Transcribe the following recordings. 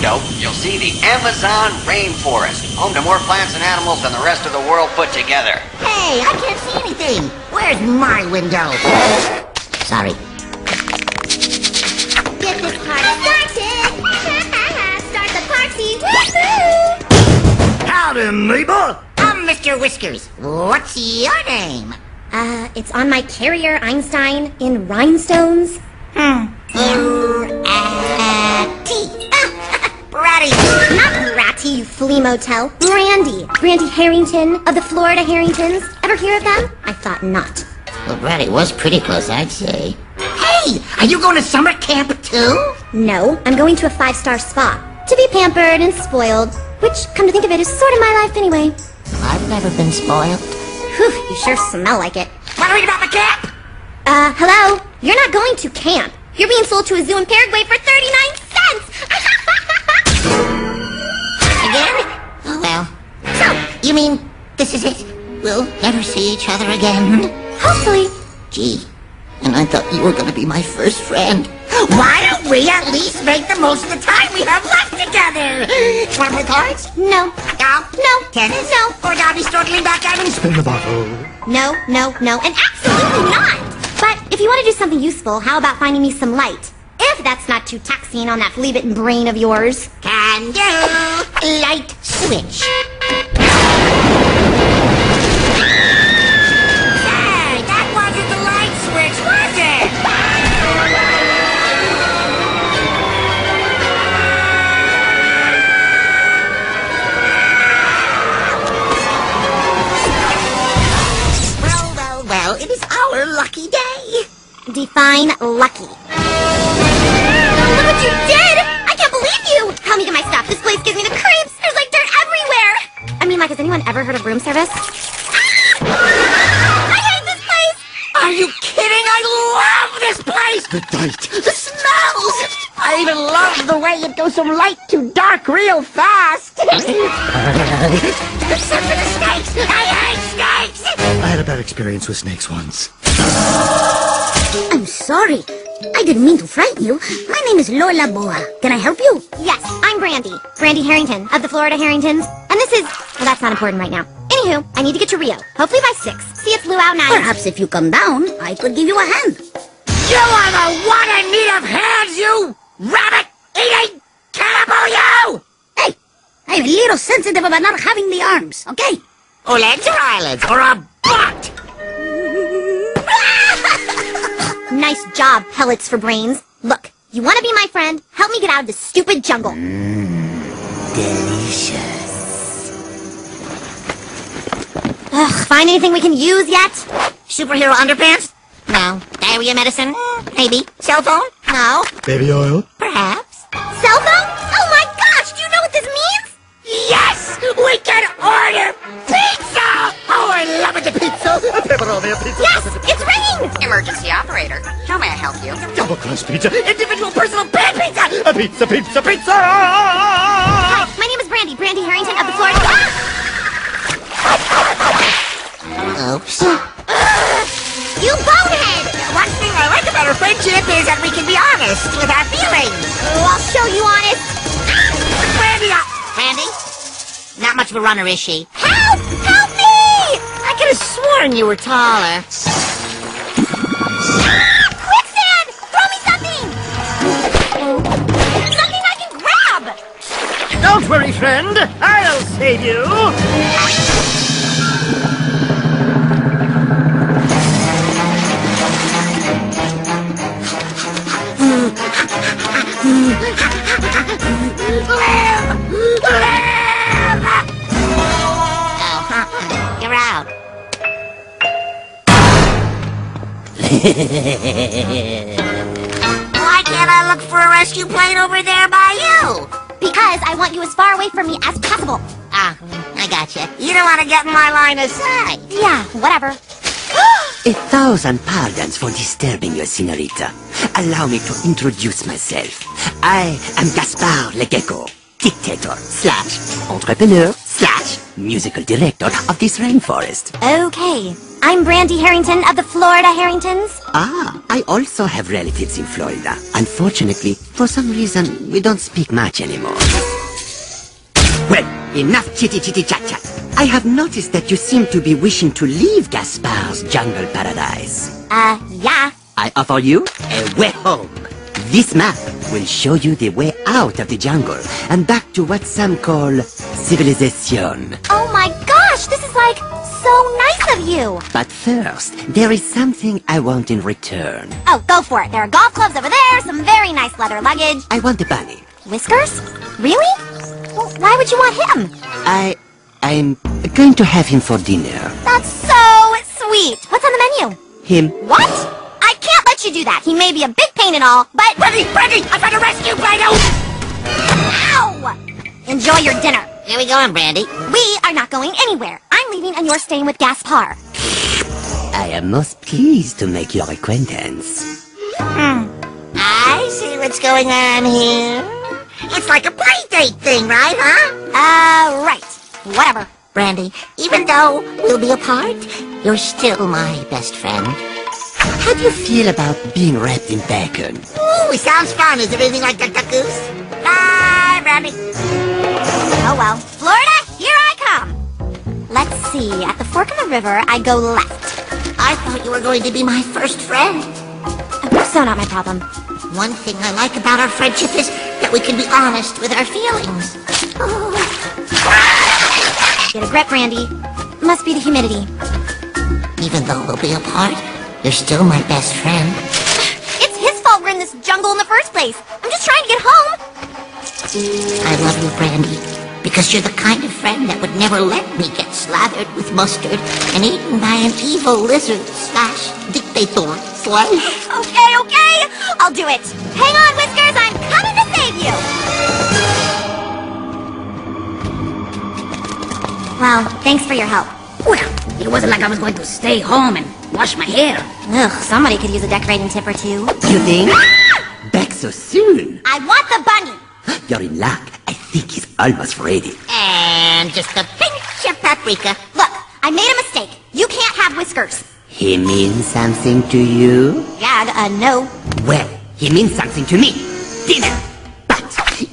window, you'll see the Amazon rainforest, home to more plants and animals than the rest of the world put together. Hey, I can't see anything. Where's my window? Sorry. Get this party started! Start the party! Woohoo! Howdy, neighbor! I'm Mr. Whiskers. What's your name? Uh, it's on my carrier, Einstein, in rhinestones. Hmm. Bratty. Flea motel. Brandy. Brandy Harrington of the Florida Harringtons. Ever hear of them? I thought not. Well, Bratty was pretty close, I'd say. Hey, are you going to summer camp too? No, I'm going to a five-star spa. To be pampered and spoiled. Which, come to think of it, is sort of my life anyway. I've never been spoiled. Whew, you sure smell like it. Want to read about the camp? Uh, hello? You're not going to camp. You're being sold to a zoo in Paraguay for 39 cents! Again? Oh, well. So, you mean this is it? We'll never see each other again? Hopefully. Gee, and I thought you were going to be my first friend. Why don't we at least make the most of the time we have left together? Want to play cards? No. Golf? No. Tennis? No. Or Dobby struggling backgammon? Spin the bottle. No, no, no, and absolutely not! But if you want to do something useful, how about finding me some light? If that's not too taxing on that flea-bitten brain of yours. Can do. Light switch. Anyone ever heard of room service? Ah! I hate this place. Are you kidding? I love this place! The dirt. The smells! I even love the way it goes from light to dark real fast! Except for the snakes! I hate snakes! I had a bad experience with snakes once. I'm sorry. I didn't mean to frighten you. My name is Lola Boa. Can I help you? Yes, I'm Brandy. Brandy Harrington of the Florida Harringtons. And this is... Well, that's not important right now. Anywho, I need to get to Rio. Hopefully by 6. See if Lou out night. Perhaps if you come down, I could give you a hand. You are the one in need of hands, you rabbit-eating cannibal, you! Hey, I'm a little sensitive about not having the arms, okay? Or legs or eyelids, or a Nice job, pellets for brains. Look, you want to be my friend? Help me get out of this stupid jungle. Mm, Delicious. Ugh, find anything we can use yet? Superhero underpants? No. Diarrhea medicine? Maybe. Cell phone? No. Baby oil? Perhaps. Cell phone? Oh my gosh, do you know what this means? Yes! We can Yes, it's ringing! Emergency operator. How may I help you? Double crust pizza. Individual personal pan pizza! A pizza, pizza, pizza! Hi, my name is Brandy, Brandy Harrington of the Florida... Oops. You bonehead! One thing I like about our friendship is that we can be honest with our feelings. Oh, I'll show you honest. Brandy, uh, Brandy? Not much of a runner, is she? Help! Help me! I could have sworn you were taller. Ah, quicksand! Throw me something! Something I can grab! Don't worry, friend. I'll save you. Why can't I look for a rescue plane over there by you? Because I want you as far away from me as possible. Ah, I gotcha. You You don't want to get in my line of sight. Yeah, whatever. A thousand pardons for disturbing you, senorita. Allow me to introduce myself. I am Gaspar Le Gecko, dictator slash entrepreneur slash musical director of this rainforest. Okay, I'm Brandy Harrington of the Florida Harringtons. Ah, I also have relatives in Florida. Unfortunately, for some reason, we don't speak much anymore. Well, enough chitty chitty chat chat. I have noticed that you seem to be wishing to leave Gaspar's jungle paradise. Uh, yeah. I offer you a way home. This map will show you the way out of the jungle and back to what some call civilization. Oh so nice of you. But first, there is something I want in return. Oh, go for it. There are golf clubs over there, some very nice leather luggage. I want the bunny. Whiskers? Really? Well, why would you want him? I... I'm going to have him for dinner. That's so sweet. What's on the menu? Him. What? I can't let you do that. He may be a big pain and all, but... Brandy, Brandy, I found a rescue Play-Doh! Ow! Enjoy your dinner. Here we going, Brandy? We are not going anywhere. I'm leaving and you're staying with Gaspar. I am most pleased to make your acquaintance. Hmm. I see what's going on here. It's like a play date thing, right, huh? Uh, right. Whatever. Brandy, even though we'll be apart, you're still my best friend. How do you feel about being wrapped in bacon? Ooh, it sounds fun. Is there anything like Duck Duck Goose? Bye, Brandy. Oh well. Florida, see. At the fork of the river, I go left. I thought you were going to be my first friend. So not my problem. One thing I like about our friendship is that we can be honest with our feelings. Oh. Get a grip, Brandy. Must be the humidity. Even though we'll be apart, you're still my best friend. It's his fault we're in this jungle in the first place. I'm just trying to get home. I love you, Brandy, because you're the kind of friend that would never let me get slathered with mustard and eaten by an evil lizard slash dictator slash. Okay, okay. I'll do it. Hang on, Whiskers. I'm coming to save you. Well, thanks for your help. Well, it wasn't like I was going to stay home and wash my hair. Ugh, somebody could use a decorating tip or two. You think? Ah! Back so soon? I want the bunny. You're in luck. I think he's almost ready. And just a pinch of paprika. Look, I made a mistake. You can't have Whiskers. He means something to you? Yeah, uh, no. Well, he means something to me. Dinner. But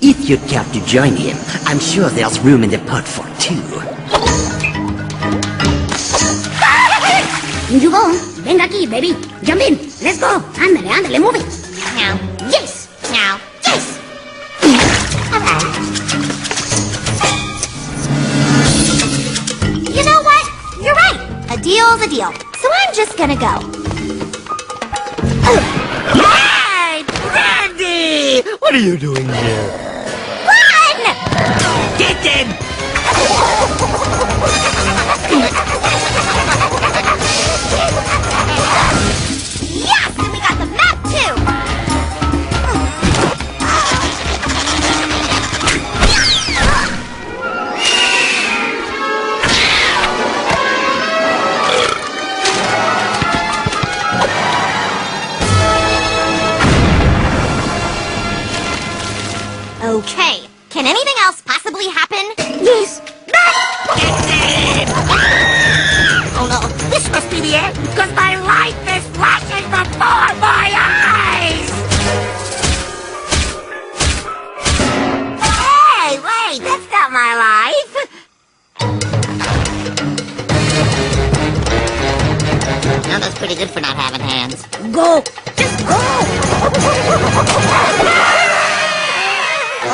if you'd care to join him, I'm sure there's room in the pot for two. In you go. Venga aquí, baby. Jump in. Let's go. Ándale, ándale, move it. Now, deal. So I'm just gonna go. Hey, Brandy! What are you doing here? Go. Just go.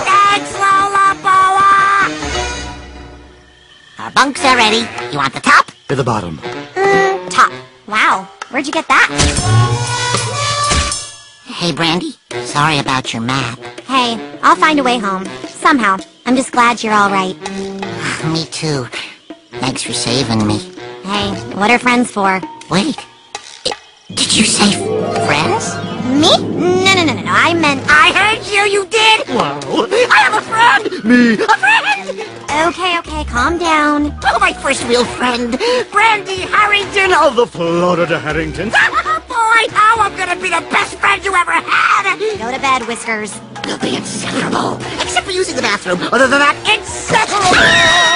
Thanks, Lola Boa! Our bunks are ready. You want the top? To the bottom. Mm, top. Wow. Where'd you get that? Hey, Brandy. Sorry about your map. Hey, I'll find a way home. Somehow. I'm just glad you're all right. Me too. Thanks for saving me. Hey, what are friends for? Wait. Did you say friends? Me? No, no, no, no, no. I meant... I heard you, you did! Wow, I have a friend! Me! A friend! Okay, okay, calm down. Oh, my first real friend, Brandy Harrington! Of the Florida Harringtons. Oh, boy, now I'm gonna be the best friend you ever had! Go to bed, Whiskers. You'll be inseparable! Except for using the bathroom. Other than that, inseparable!